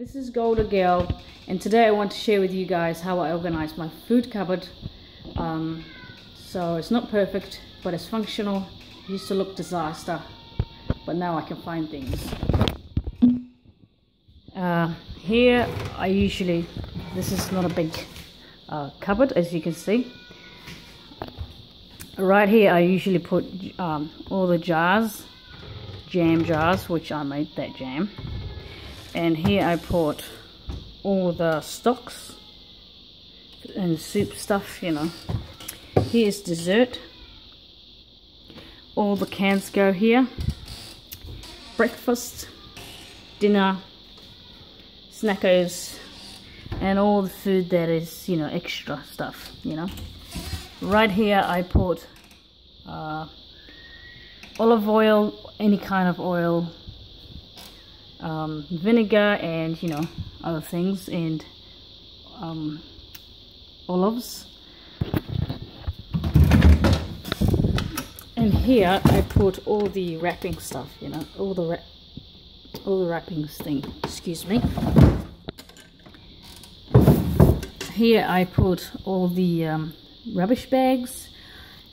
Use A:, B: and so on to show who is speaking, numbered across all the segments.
A: This is Golda Girl and today I want to share with you guys how I organize my food cupboard. Um, so it's not perfect but it's functional. It used to look disaster but now I can find things. Uh, here I usually, this is not a big uh, cupboard as you can see. Right here I usually put um, all the jars, jam jars, which I made that jam. And here I put all the stocks and soup stuff, you know. Here's dessert. All the cans go here. Breakfast, dinner, snackers, and all the food that is, you know, extra stuff, you know. Right here I put uh, olive oil, any kind of oil, um, vinegar and, you know, other things, and um, olives. And here I put all the wrapping stuff, you know, all the all the wrappings thing, excuse me. Here I put all the um, rubbish bags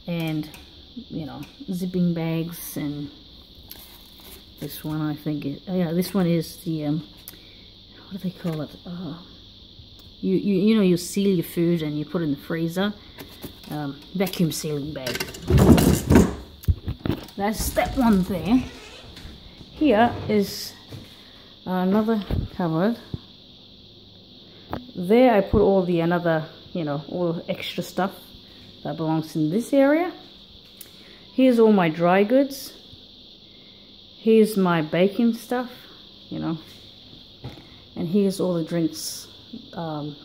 A: and, you know, zipping bags and this one I think, it, oh yeah, this one is the, um, what do they call it? Oh, you, you, you know, you seal your food and you put it in the freezer. Um, vacuum sealing bag. That's that one there. Here is another cupboard. There I put all the another, you know, all extra stuff that belongs in this area. Here's all my dry goods. Here's my baking stuff, you know. And here's all the drinks, um,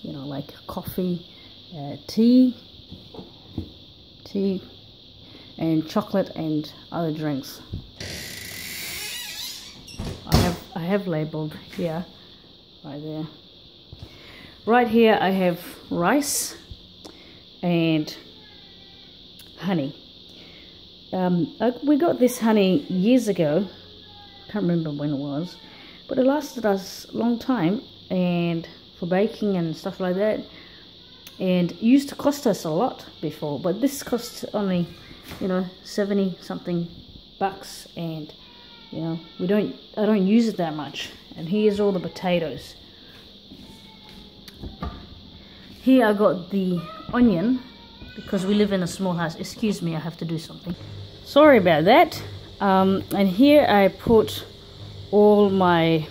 A: you know, like coffee, uh, tea, tea, and chocolate and other drinks. I have I have labeled here, right there. Right here I have rice and honey. Um, I, we got this honey years ago. Can't remember when it was, but it lasted us a long time and for baking and stuff like that. And used to cost us a lot before, but this cost only you know 70 something bucks and you know we don't I don't use it that much and here's all the potatoes here I got the onion because we live in a small house excuse me I have to do something sorry about that um, and here I put all my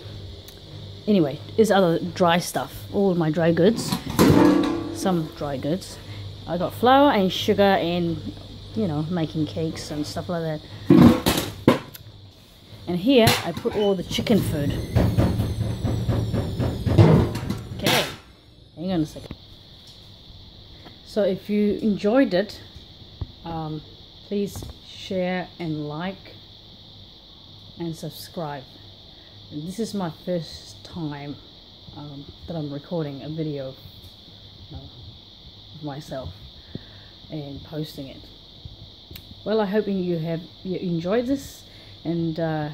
A: anyway is other dry stuff all my dry goods some dry goods I got flour and sugar and you know, making cakes and stuff like that. And here I put all the chicken food. Okay, hang on a second. So if you enjoyed it, um, please share and like and subscribe. And this is my first time um, that I'm recording a video you of myself and posting it. Well i hope you have you enjoyed this and uh,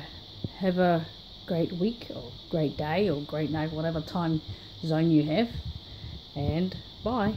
A: have a great week or great day or great night whatever time zone you have. And bye